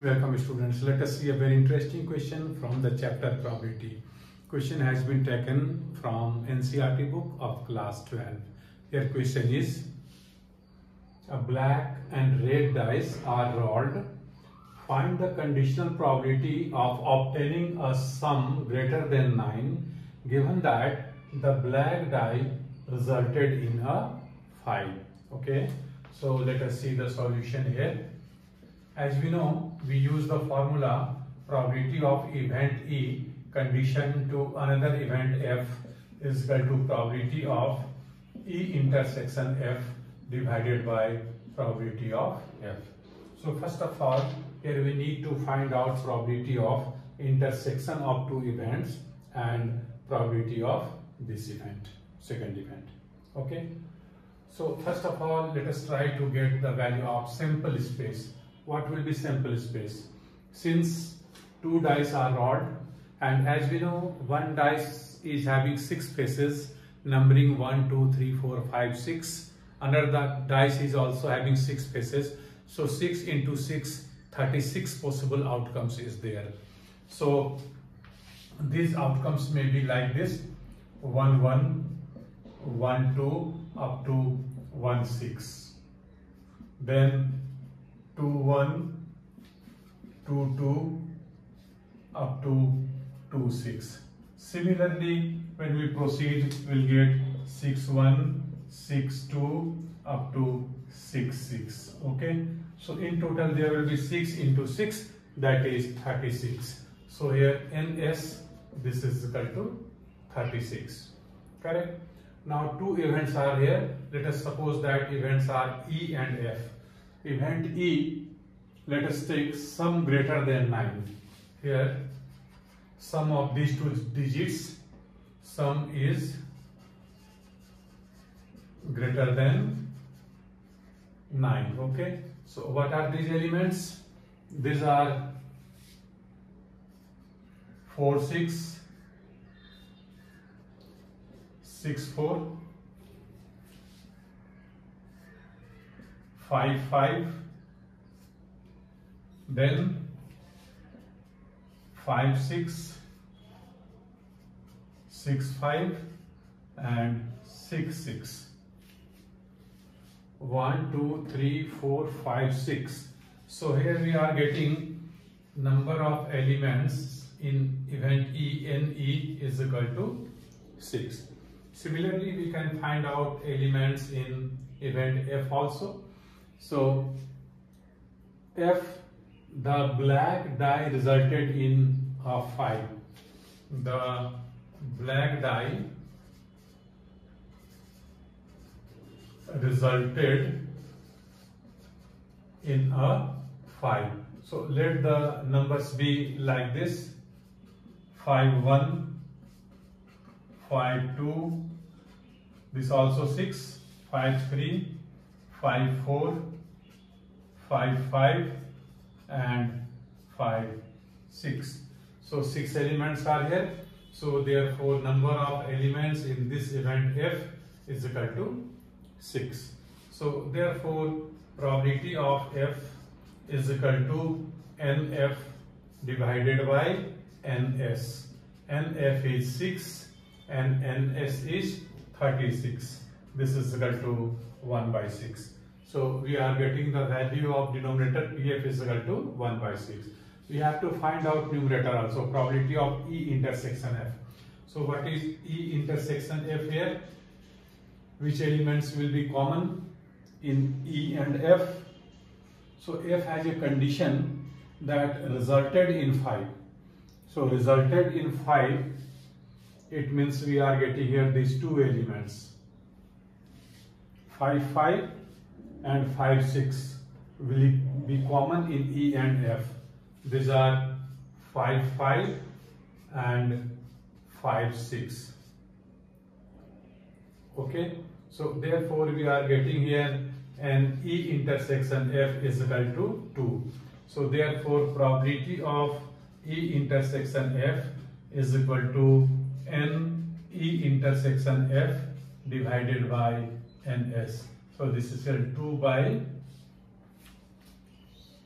Welcome students. Let us see a very interesting question from the chapter probability. Question has been taken from NCERT book of class 12. Here question is a black and red dice are rolled. Find the conditional probability of obtaining a sum greater than 9 given that the black die resulted in a 5. Okay. So let us see the solution here. As we know, we use the formula probability of event E condition to another event F is equal to probability of E intersection F divided by probability of F. So first of all, here we need to find out probability of intersection of two events and probability of this event, second event. Okay. So first of all, let us try to get the value of sample space what will be sample space. Since two dice are odd and as we know one dice is having six faces numbering 1 2 3 4 5 6 another dice is also having six faces. So 6 into 6 36 possible outcomes is there. So these outcomes may be like this. 1 1 1 2 up to 1 6 then 2 1 2 2 up to 2 6 similarly when we proceed we'll get 6 1 6 2 up to 6 6 okay? So in total there will be 6 into 6 that is 36 so here ns this is equal to 36 correct? Now two events are here. Let us suppose that events are e and f event E, let us take sum greater than 9. Here, sum of these two digits, sum is greater than 9. Okay. So, what are these elements? These are 4, 6, 6, 4, five five. Then five six. Six five. And six six. One two three four five six. So here we are getting number of elements in event E N E is equal to 6. Similarly, we can find out elements in event F also. So if the black die resulted in a 5, the black die resulted in a 5. So let the numbers be like this 5 1 5 2 this also 6 5 3 5 4 5 5 and 5 6 so six elements are here. So therefore number of elements in this event f is equal to 6 so therefore probability of f is equal to nf divided by ns nf is 6 and ns is 36 this is equal to 1 by 6. So we are getting the value of denominator PF is equal to 1 by 6. We have to find out numerator also, probability of E intersection F. So what is E intersection F here? Which elements will be common in E and F? So F has a condition that resulted in 5. So resulted in 5, it means we are getting here these two elements 5 5 and 5 6 will be common in E and F. These are 5 5 and 5 6. Okay, so therefore we are getting here an E intersection F is equal to 2. So therefore probability of E intersection F is equal to N E intersection F divided by ns. So this is 2 by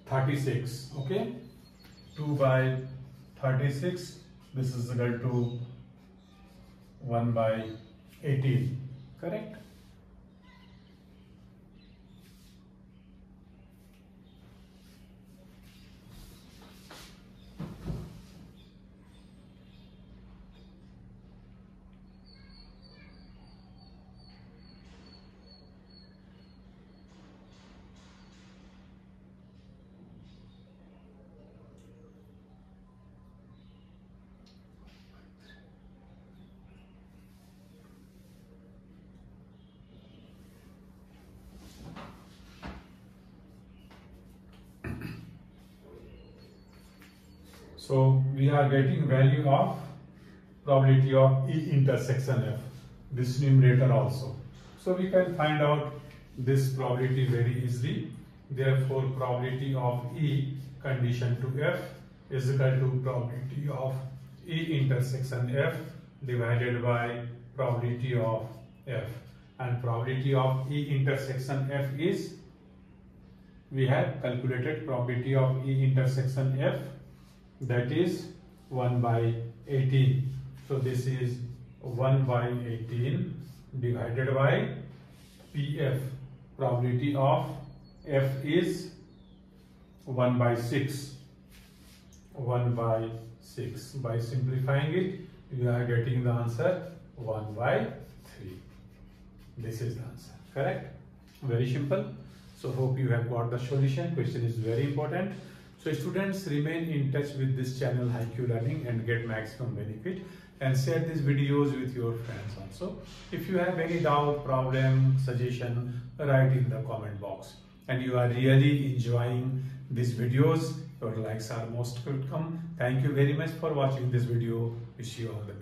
36. Okay. 2 by 36 this is equal to 1 by 18 correct So we are getting value of probability of E intersection F, this numerator also. So we can find out this probability very easily. Therefore, probability of E condition to F is equal to probability of E intersection F divided by probability of F. And probability of E intersection F is, we have calculated probability of E intersection F that is 1 by 18 so this is 1 by 18 divided by pf probability of f is 1 by 6 1 by 6 by simplifying it you are getting the answer 1 by 3 this is the answer correct? Very simple. So hope you have got the solution. Question is very important so students remain in touch with this channel HiQ Learning and get maximum benefit and share these videos with your friends also. If you have any doubt, problem, suggestion, write in the comment box. And you are really enjoying these videos, your likes are most welcome. Thank you very much for watching this video. Wish you all the best.